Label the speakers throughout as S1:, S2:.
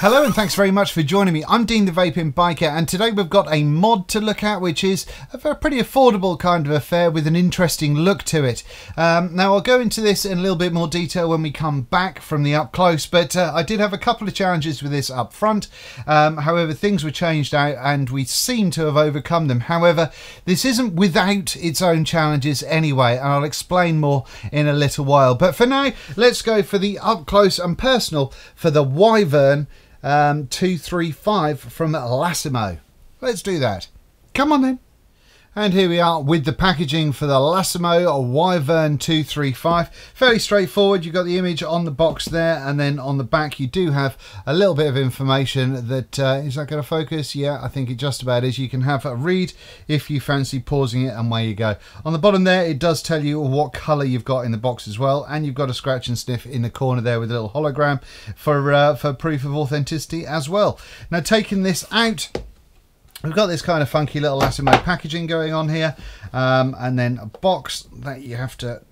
S1: Hello and thanks very much for joining me. I'm Dean the Vaping Biker and today we've got a mod to look at which is a pretty affordable kind of affair with an interesting look to it. Um, now I'll go into this in a little bit more detail when we come back from the up close but uh, I did have a couple of challenges with this up front. Um, however things were changed out and we seem to have overcome them. However this isn't without its own challenges anyway and I'll explain more in a little while. But for now let's go for the up close and personal for the Wyvern um, 235 from Laisimo. Let's do that. Come on then. And here we are with the packaging for the Laisimo Wyvern 235. Fairly straightforward. You've got the image on the box there, and then on the back you do have a little bit of information that uh, is that going to focus? Yeah, I think it just about is. You can have a read if you fancy pausing it, and away you go. On the bottom there, it does tell you what colour you've got in the box as well, and you've got a scratch and sniff in the corner there with a little hologram for uh, for proof of authenticity as well. Now, taking this out We've got this kind of funky little Laisimo packaging going on here um, and then a box that you have to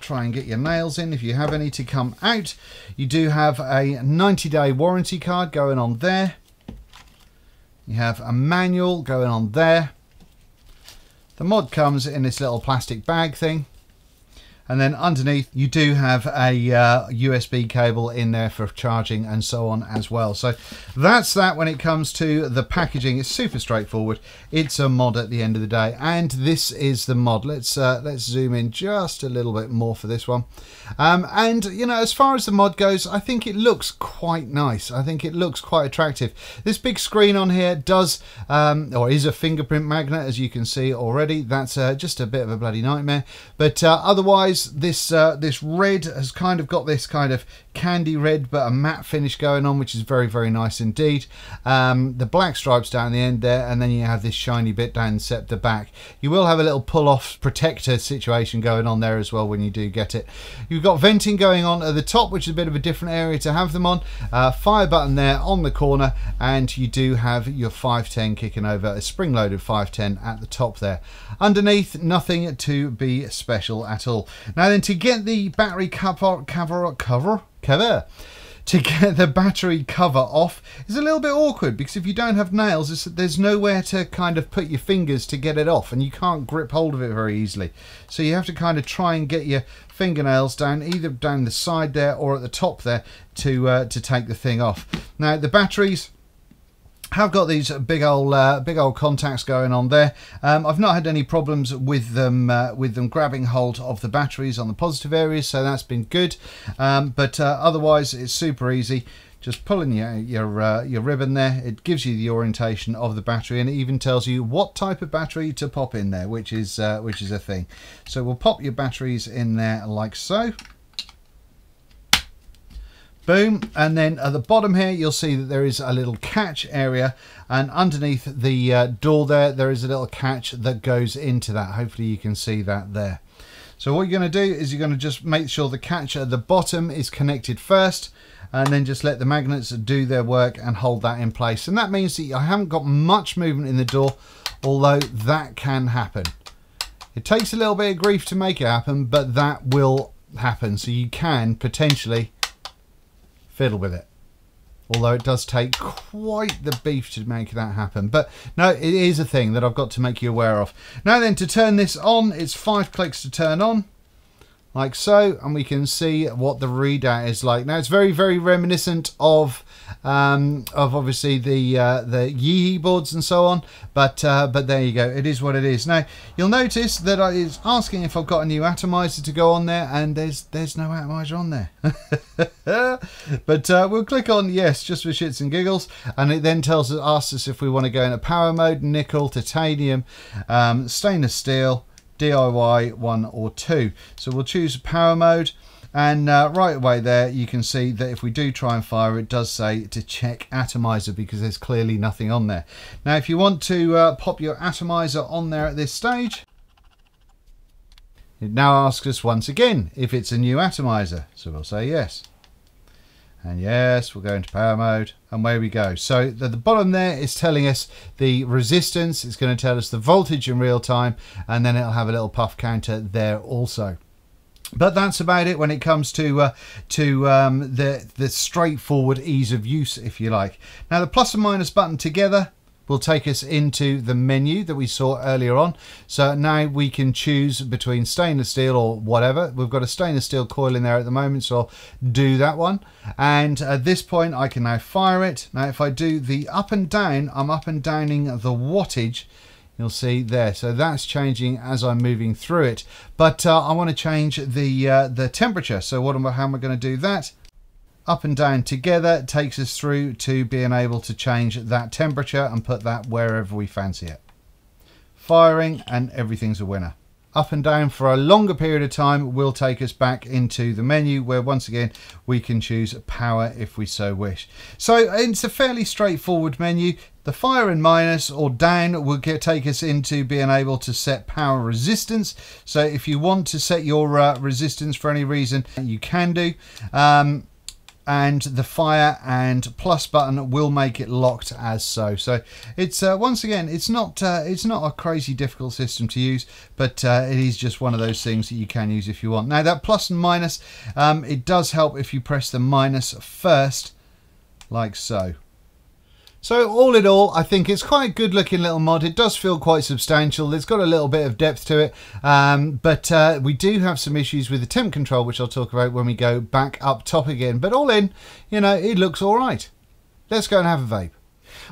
S1: try and get your nails in if you have any to come out. You do have a 90 day warranty card going on there. You have a manual going on there. The mod comes in this little plastic bag thing and then underneath you do have a uh, USB cable in there for charging and so on as well. So that's that when it comes to the packaging. It's super straightforward. It's a mod at the end of the day. And this is the mod. Let's uh, let's zoom in just a little bit more for this one. Um, and you know as far as the mod goes I think it looks quite nice. I think it looks quite attractive. This big screen on here does um, or is a fingerprint magnet as you can see already. That's uh, just a bit of a bloody nightmare. But uh, this uh, this red has kind of got this kind of candy red but a matte finish going on which is very very nice indeed. Um, the black stripes down the end there and then you have this shiny bit down the back. You will have a little pull off protector situation going on there as well when you do get it. You've got venting going on at the top which is a bit of a different area to have them on. Uh, fire button there on the corner and you do have your 510 kicking over a spring loaded 510 at the top there. Underneath nothing to be special at all. Now then to get the battery cover cover cover cover. To get the battery cover off is a little bit awkward because if you don't have nails it's, there's nowhere to kind of put your fingers to get it off and you can't grip hold of it very easily. So you have to kind of try and get your fingernails down either down the side there or at the top there to uh, to take the thing off. Now the batteries have got these big old uh, big old contacts going on there. Um, I've not had any problems with them uh, with them grabbing hold of the batteries on the positive areas, so that's been good. Um, but uh, otherwise, it's super easy. Just pulling your your uh, your ribbon there, it gives you the orientation of the battery, and it even tells you what type of battery to pop in there, which is uh, which is a thing. So we'll pop your batteries in there like so. Boom. And then at the bottom here, you'll see that there is a little catch area. And underneath the uh, door there, there is a little catch that goes into that. Hopefully you can see that there. So what you're going to do is you're going to just make sure the catch at the bottom is connected first and then just let the magnets do their work and hold that in place. And that means that I haven't got much movement in the door, although that can happen. It takes a little bit of grief to make it happen, but that will happen. So you can potentially fiddle with it. Although it does take quite the beef to make that happen. But no, it is a thing that I've got to make you aware of. Now then, to turn this on, it's five clicks to turn on like so and we can see what the readout is like now it's very very reminiscent of um, of obviously the uh, the Yi boards and so on but uh, but there you go. It is what it is. Now you'll notice that I is asking if I've got a new atomizer to go on there and there's there's no atomizer on there. But uh, we'll click on yes just for shits and giggles and it then tells us asks us if we want to go into power mode nickel titanium um, stainless steel DIY one or two. So we'll choose power mode and uh, right away there you can see that if we do try and fire it does say to check atomizer because there's clearly nothing on there. Now if you want to uh, pop your atomizer on there at this stage it now asks us once again if it's a new atomizer. So we'll say yes. And yes we'll go into power mode and away we go. So the, the bottom there is telling us the resistance. It's going to tell us the voltage in real time and then it'll have a little puff counter there also but that's about it when it comes to uh, to um, the the straightforward ease of use, if you like. Now the plus and minus button together will take us into the menu that we saw earlier on. So now we can choose between stainless steel or whatever. We've got a stainless steel coil in there at the moment, so I'll do that one. And at this point, I can now fire it. Now, if I do the up and down, I'm up and downing the wattage you'll see there so that's changing as I'm moving through it but uh, I want to change the uh, the temperature so what am I, how am I going to do that up and down together takes us through to being able to change that temperature and put that wherever we fancy it. Firing and everything's a winner. Up and down for a longer period of time will take us back into the menu where once again we can choose power if we so wish. So it's a fairly straightforward menu. The fire and minus or down will get, take us into being able to set power resistance. So if you want to set your uh, resistance for any reason, you can do. Um, and the fire and plus button will make it locked as so. So it's uh, once again it's not uh, it's not a crazy difficult system to use but uh, it is just one of those things that you can use if you want. Now that plus and minus um, it does help if you press the minus first like so so all in all, I think it's quite a good looking little mod. It does feel quite substantial. It's got a little bit of depth to it. Um, but uh, we do have some issues with the temp control, which I'll talk about when we go back up top again. But all in, you know, it looks all right. Let's go and have a vape.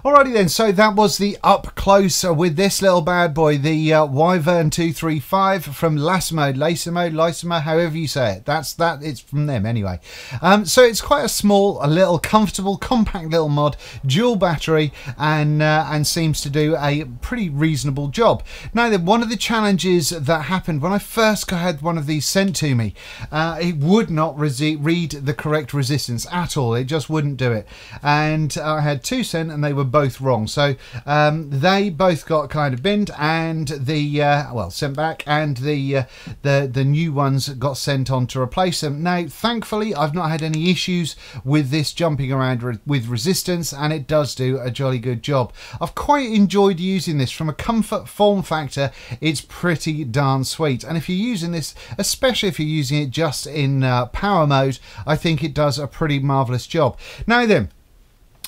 S1: Alrighty then, so that was the up close with this little bad boy, the uh, Wyvern 235 from Lasimo, Lacimo, Lysimo, however you say it. That's that. It's from them anyway. Um, so it's quite a small, a little comfortable, compact little mod, dual battery, and uh, and seems to do a pretty reasonable job. Now one of the challenges that happened when I first had one of these sent to me, uh, it would not read the correct resistance at all. It just wouldn't do it, and I had two sent, and they were both wrong. So um, they both got kind of binned, and the uh, well sent back, and the uh, the the new ones got sent on to replace them. Now, thankfully, I've not had any issues with this jumping around re with resistance, and it does do a jolly good job. I've quite enjoyed using this from a comfort form factor. It's pretty darn sweet, and if you're using this, especially if you're using it just in uh, power mode, I think it does a pretty marvelous job. Now then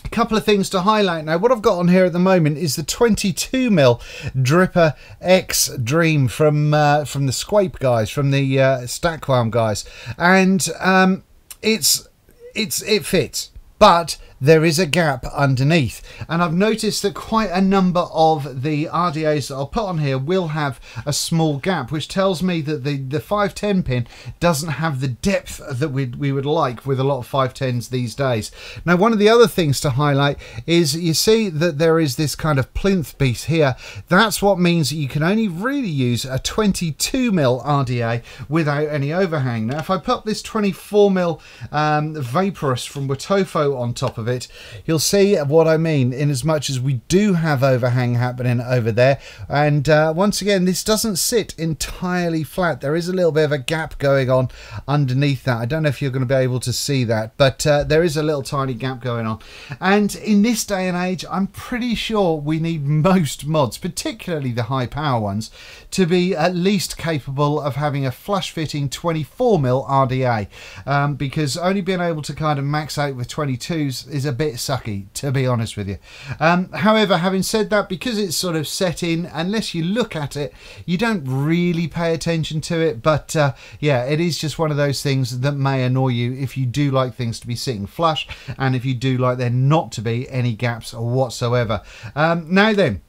S1: a couple of things to highlight now. What I've got on here at the moment is the 22mm Dripper X Dream from uh, from the Squape guys, from the uh, Stattqualm guys, and um, it's it's it fits, but there is a gap underneath. And I've noticed that quite a number of the RDAs that I'll put on here will have a small gap, which tells me that the, the 510 pin doesn't have the depth that we we would like with a lot of 510s these days. Now, one of the other things to highlight is you see that there is this kind of plinth piece here. That's what means that you can only really use a 22mm RDA without any overhang. Now, if I put this 24mm um, Vaporous from Wotofo on top of it, it, you'll see what I mean in as much as we do have overhang happening over there. And uh, once again, this doesn't sit entirely flat. There is a little bit of a gap going on underneath that. I don't know if you're going to be able to see that, but uh, there is a little tiny gap going on. And in this day and age, I'm pretty sure we need most mods, particularly the high power ones, to be at least capable of having a flush fitting 24mm RDA um, because only being able to kind of max out with 22s is a bit sucky to be honest with you um, however having said that because it's sort of set in unless you look at it you don't really pay attention to it but uh, yeah it is just one of those things that may annoy you if you do like things to be sitting flush and if you do like there not to be any gaps whatsoever um, now then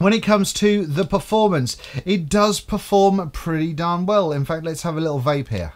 S1: when it comes to the performance, it does perform pretty darn well. In fact, let's have a little vape here.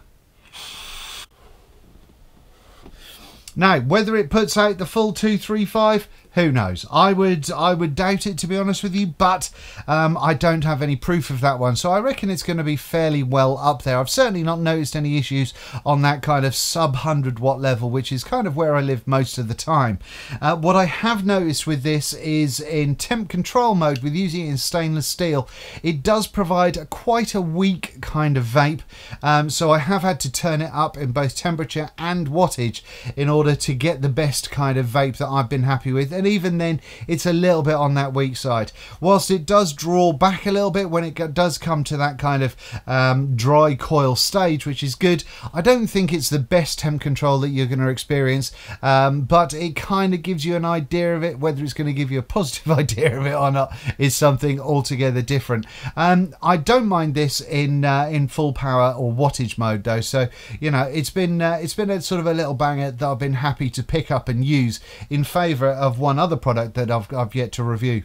S1: Now, whether it puts out the full 235, who knows? I would I would doubt it to be honest with you, but um, I don't have any proof of that one, so I reckon it's going to be fairly well up there. I've certainly not noticed any issues on that kind of sub 100 watt level, which is kind of where I live most of the time. Uh, what I have noticed with this is in temp control mode, with using it in stainless steel, it does provide quite a weak kind of vape, um, so I have had to turn it up in both temperature and wattage in order to get the best kind of vape that I've been happy with. And and even then, it's a little bit on that weak side. Whilst it does draw back a little bit when it does come to that kind of um, dry coil stage, which is good. I don't think it's the best temp control that you're going to experience, um, but it kind of gives you an idea of it. Whether it's going to give you a positive idea of it or not is something altogether different. Um, I don't mind this in uh, in full power or wattage mode though, so you know it's been uh, it's been a sort of a little banger that I've been happy to pick up and use in favour of one other product that I've I've yet to review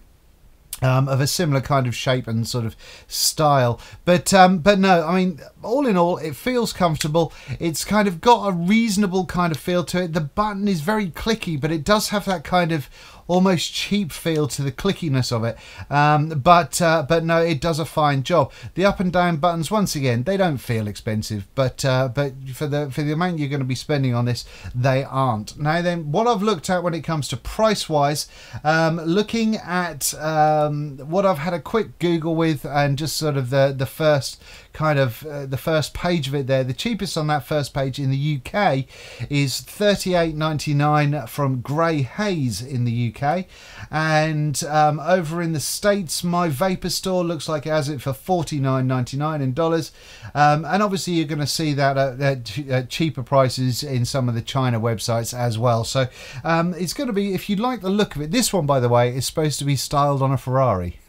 S1: um, of a similar kind of shape and sort of style. But um, but no, I mean, all in all, it feels comfortable. It's kind of got a reasonable kind of feel to it. The button is very clicky, but it does have that kind of almost cheap feel to the clickiness of it. Um, but uh, but no, it does a fine job. The up and down buttons, once again, they don't feel expensive, but uh, but for the for the amount you're going to be spending on this, they aren't. Now then, what I've looked at when it comes to price wise, um, looking at um, what I've had a quick Google with and just sort of the the first kind of uh, the first page of it there. The cheapest on that first page in the UK is 38.99 from Grey Haze in the UK, and um, over in the States, my Vapor Store looks like it has it for 49.99 in dollars, um, and obviously you're going to see that at, at, at, cheaper prices in some of the China websites as well. So um, it's going to be if you like the look of it. This one, by the way, is supposed to be styled on a Ferrari.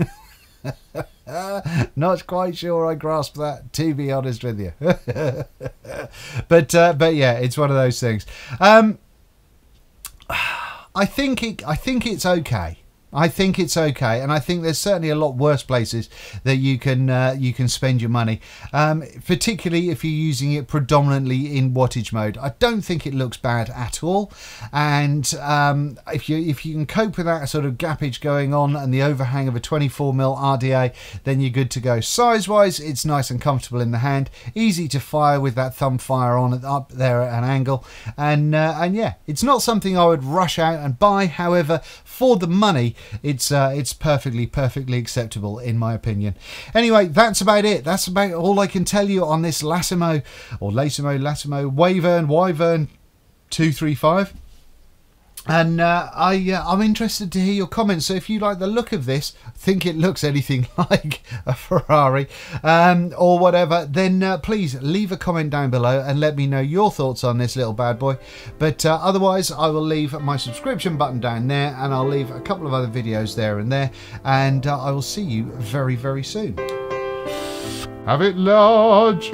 S1: Not quite sure I grasp that, to be honest with you. but uh, but yeah, it's one of those things. Um, I think it. I think it's okay. I think it's okay, and I think there's certainly a lot worse places that you can uh, you can spend your money, um, particularly if you're using it predominantly in wattage mode. I don't think it looks bad at all, and um, if you if you can cope with that sort of gappage going on and the overhang of a 24mm RDA, then you're good to go. Size-wise, it's nice and comfortable in the hand, easy to fire with that thumb fire on up there at an angle, and uh, and yeah, it's not something I would rush out and buy. However, for the money it's uh, it's perfectly perfectly acceptable in my opinion. Anyway, that's about it. That's about all I can tell you on this Lasimo or Lasimo Lasimo Wavern Wyvern two three five and uh, I uh, I'm interested to hear your comments. So if you like the look of this, think it looks anything like a Ferrari um, or whatever, then uh, please leave a comment down below and let me know your thoughts on this little bad boy. But uh, otherwise, I will leave my subscription button down there, and I'll leave a couple of other videos there and there, and uh, I will see you very very soon.
S2: Have it large.